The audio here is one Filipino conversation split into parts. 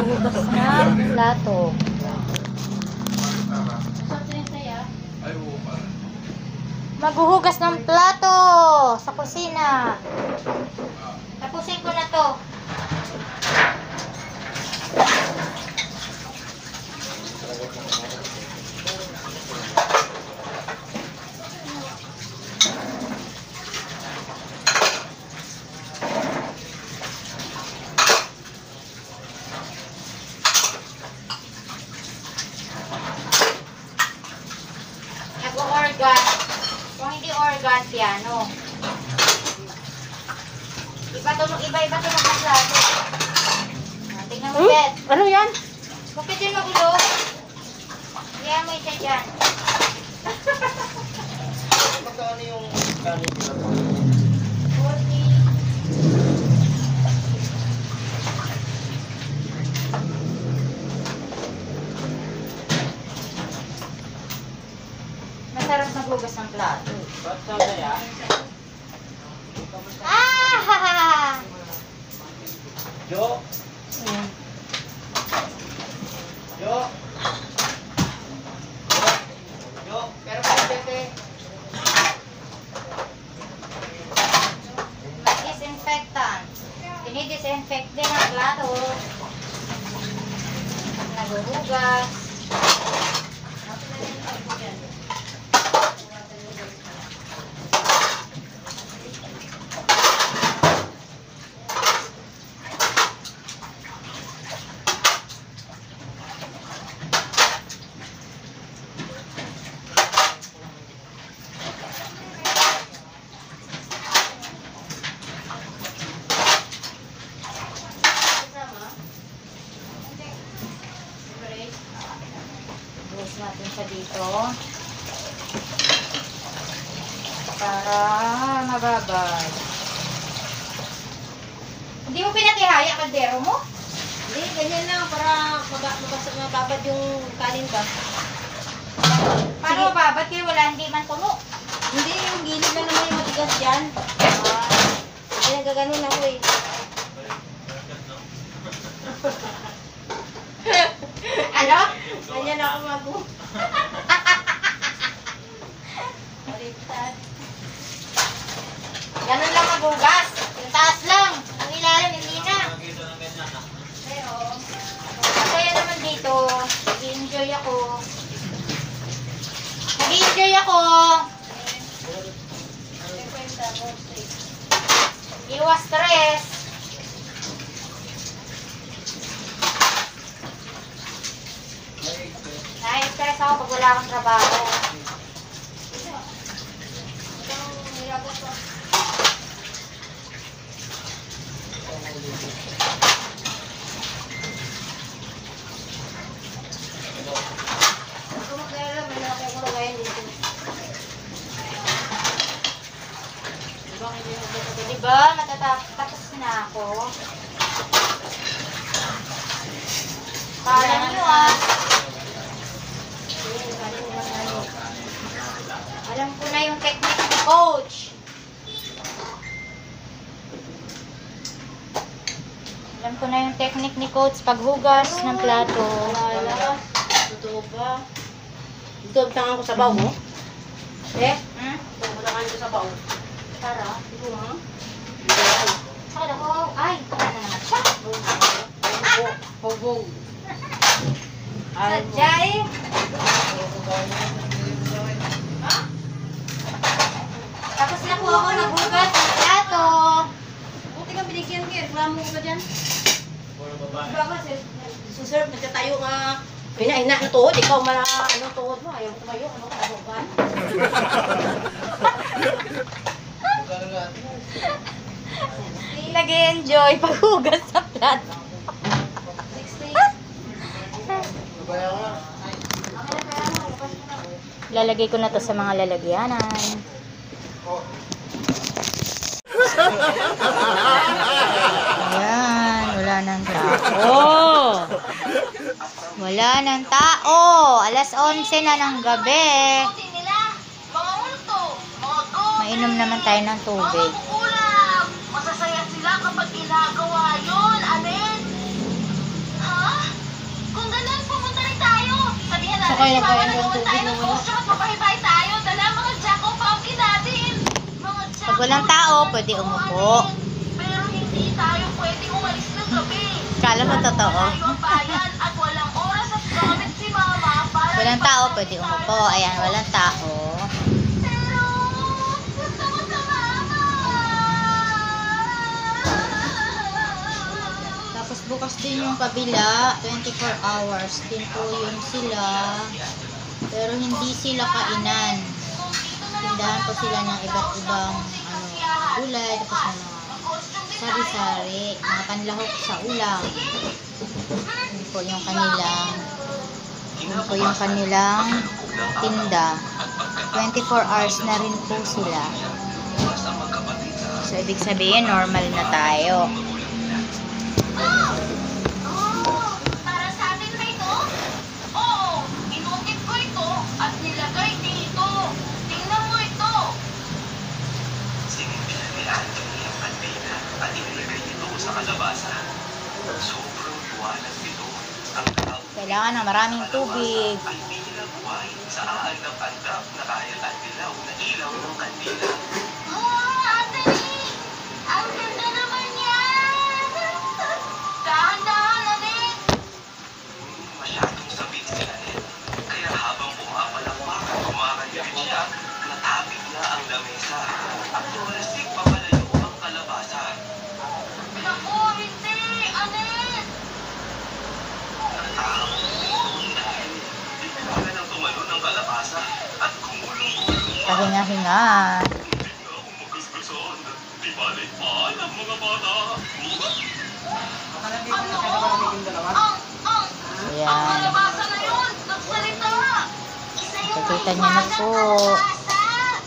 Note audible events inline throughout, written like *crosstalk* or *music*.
Maghuhugas ng plato. Maghuhugas ng plato sa kusina. Tapusin ko na to. Nag-organ. Kung hindi organ, piano. Iba tunog, iba-iba tunog ng plato. Tingnan mo, Bet. Ano yan? Bakit yun magulo? Kaya mo isa dyan. Magkano yung kanin Masarap maghugas ng plato. Ba't sana yan? Ah! Jo? Ayan. Jo? Jo? Pero kaya tete. Mag-disinfectant. Dinidisinfect din ang plato. Naghuhugas. Buhos natin siya dito. Para mababad. Hindi mo pinatihaya kaldero mo? Hindi, ganyan lang para mababad yung kanin ba? Paano mababad kaya wala hindi man puno? Hindi, yung gilid lang naman yung matigas dyan. Ah, hindi nagaganon ako eh. Ano? Ganyan ako magu. Baliktad. Ganun lang maghugas. Yung taas lang. Ang ilalim, hindi na. Pero, masaya naman dito. Nag-enjoy ako. Nag-enjoy ako. Iwas stress. Na-stress ako pag wala akong trabaho. Kung magkaya may laki ako lagayan dito. Diba, hindi mo ba ito? Di ba? Matatapos na ako. Kala nyo ah. Alam ko na yung technique ni coach. Alam ko na yung technique ni coach paghugas ng plato. Wala. Totoo ba? Ito, ang tangan ko sa baw mo. Eh? Hmm? Ito, ang tangan ko sa baw. Tara. Ito, ha? Saka ko, ay, wala na naman siya. Hobong. Sadya eh. Tapos na po ako naghugas ng plato. Buti ka binigyan ko, reklamo ko ka dyan. Puro babae. Ka, sir? Suserve, nagtatayo nga. Hina-hina na tuhod, ikaw mara, ano tuhod mo, ayaw tumayo, ano ka, ano ba? *laughs* Nag-enjoy paghugas sa plato. 60. Babae ako na. Lalagay ko na to sa mga lalagyanan. Ayan, wala nang tao. Wala nang tao. Alas 11 na ng gabi. Mainom naman tayo ng tubig sila kapag ginagawa yun, Amen? Ha? Kung ganun, pumunta rin tayo. Sabihan natin, Sakay na kaya ng tubig tayo ng poster at mapahibay tayo. Dala mga Jacko Pumpkin natin. Mga Jacko Pag walang tao, pwede umupo. Pero hindi tayo pwede umalis ng gabi. Kala mo totoo. bayan at walang oras at gamit si mama para... Walang tao, pwede umupo. Ayan, walang tao. Bukas din yung kabila, 24 hours din po yun sila. Pero hindi sila kainan. Tindahan po sila ng iba't ibang ano, gulay, tapos mga sari-sari, mga panlahok sa ulam. Yun po yung kanilang yun po yung kanilang tinda. 24 hours na rin po sila. So, ibig sabihin, normal na tayo. Ng maraming tubig. binilabuhay sa aandap-andap na dilaw na ilaw ng kandila. Ang Ayan. Nakikita niyo na po. kalabasa!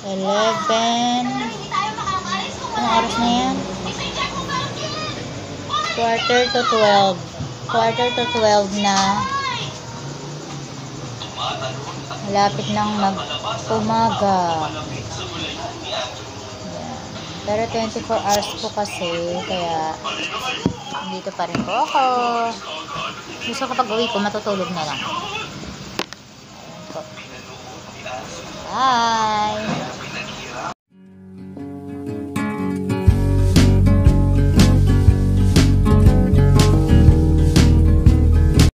11. Hindi tayo makakalis kung Anong oras na yan? Quarter to 12. Quarter to 12 na. Malapit nang mag-umaga. Pero 24 hours po kasi, kaya dito pa rin po ako. Gusto ko pag uwi ko, matutulog na lang. Ayan Bye!